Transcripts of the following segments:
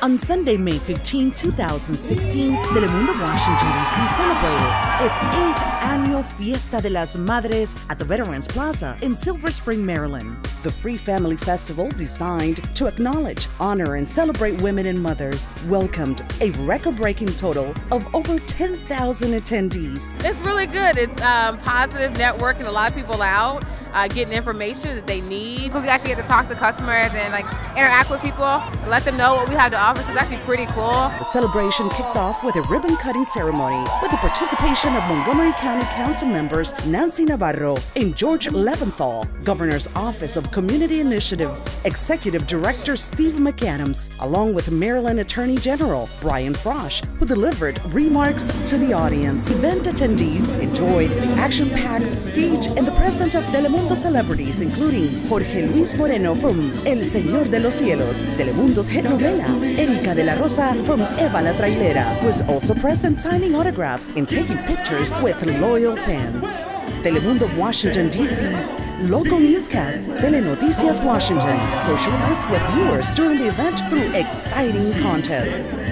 On Sunday, May 15, 2016, Telemundo, Washington, D.C. celebrated its eighth annual Fiesta de las Madres at the Veterans Plaza in Silver Spring, Maryland. The free family festival, designed to acknowledge, honor, and celebrate women and mothers, welcomed a record breaking total of over 10,000 attendees. It's really good. It's um, positive networking, a lot of people out. Uh, getting information that they need. We actually get to talk to customers and like interact with people, let them know what we have to offer. So it's actually pretty cool. The celebration kicked off with a ribbon cutting ceremony with the participation of Montgomery County Council members Nancy Navarro and George Leventhal, Governor's Office of Community Initiatives, Executive Director Steve McAdams, along with Maryland Attorney General Brian Frosh, who delivered remarks to the audience. Event attendees enjoyed the action packed stage and the presence of Telemundo Celebrities, including Jorge Luis Moreno from El Señor de los Cielos, Telemundo's hit novela, Erika de la Rosa from Eva la Trailera, was also present signing autographs and taking pictures with loyal fans. Telemundo Washington, D.C.'s local newscast, Telenoticias Washington, socialized with viewers during the event through exciting contests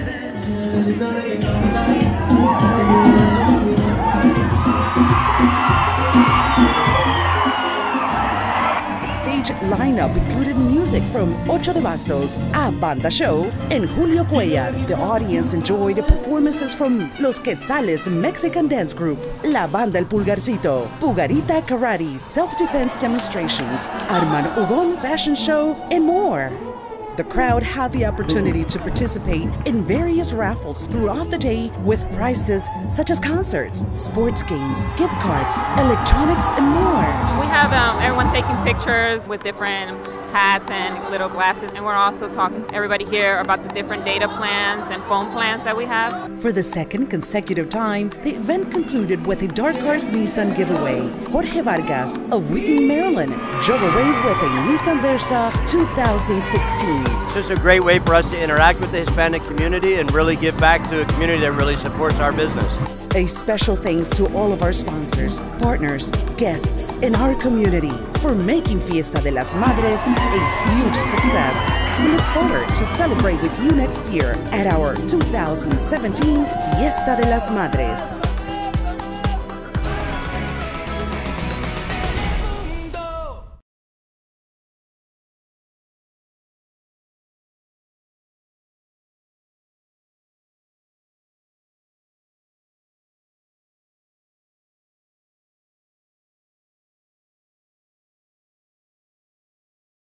lineup included music from Ocho de Bastos, A Banda Show, and Julio Cuellar. The audience enjoyed performances from Los Quetzales Mexican dance group, La Banda El Pulgarcito, Pugarita Karate self-defense demonstrations, Arman Ugon fashion show, and more. The crowd had the opportunity to participate in various raffles throughout the day with prizes such as concerts, sports games, gift cards, electronics, and more. We have um, everyone taking pictures with different hats and little glasses. And we're also talking to everybody here about the different data plans and phone plans that we have. For the second consecutive time, the event concluded with a DARCARS Nissan giveaway. Jorge Vargas of Wheaton, Maryland, drove away with a Nissan Versa 2016. It's just a great way for us to interact with the Hispanic community and really give back to a community that really supports our business. A special thanks to all of our sponsors, partners, guests, and our community for making Fiesta de las Madres a huge success. We look forward to celebrate with you next year at our 2017 Fiesta de las Madres.